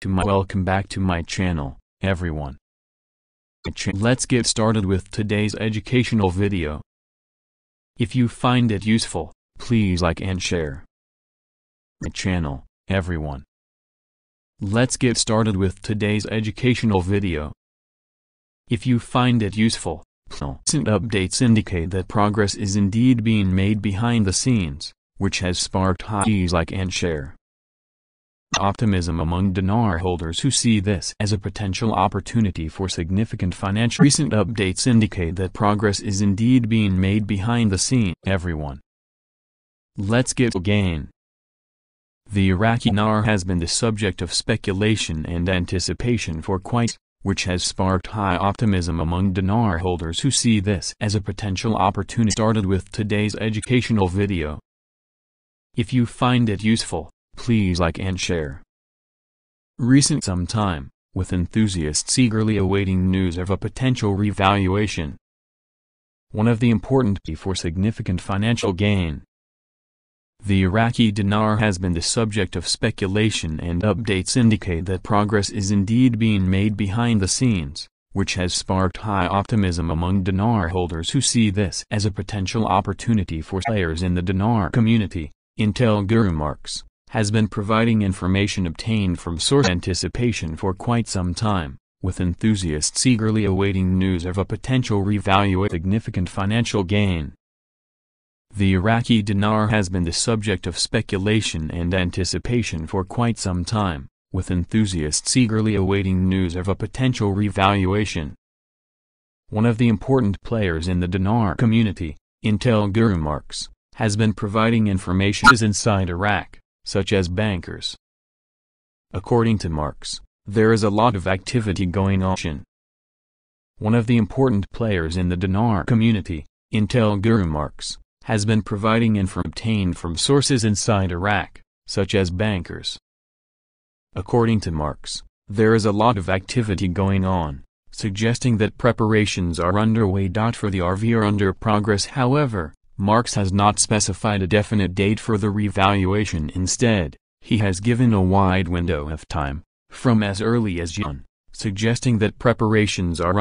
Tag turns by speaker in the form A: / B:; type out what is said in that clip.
A: to my welcome back to my channel, everyone. Let's get started with today's educational video. If you find it useful, please like and share my channel, everyone. Let's get started with today's educational video. If you find it useful, recent updates indicate that progress is indeed being made behind the scenes, which has sparked high like and share optimism among dinar holders who see this as a potential opportunity for significant financial. Recent updates indicate that progress is indeed being made behind the scene. Everyone. Let's get gain. The Iraqi dinar has been the subject of speculation and anticipation for quite, which has sparked high optimism among dinar holders who see this as a potential opportunity. Started with today's educational video. If you find it useful, Please like and share. Recent some time, with enthusiasts eagerly awaiting news of a potential revaluation. One of the important for significant financial gain. The Iraqi dinar has been the subject of speculation and updates indicate that progress is indeed being made behind the scenes, which has sparked high optimism among dinar holders who see this as a potential opportunity for players in the dinar community, Intel Guru MarkZ has been providing information obtained from source anticipation for quite some time, with enthusiasts eagerly awaiting news of a potential revaluate significant financial gain. The Iraqi dinar has been the subject of speculation and anticipation for quite some time, with enthusiasts eagerly awaiting news of a potential revaluation. One of the important players in the dinar community, Intel Guru MarkZ, has been providing information is inside Iraq such as bankers. According to MarkZ, there is a lot of activity going on. One of the important players in the dinar community, Intel Guru MarkZ, has been providing info obtained from sources inside Iraq, such as bankers. According to MarkZ, there is a lot of activity going on, suggesting that preparations are underway. For the RV are under progress however, MarkZ has not specified a definite date for the revaluation. Instead, he has given a wide window of time, from as early as June, suggesting that preparations are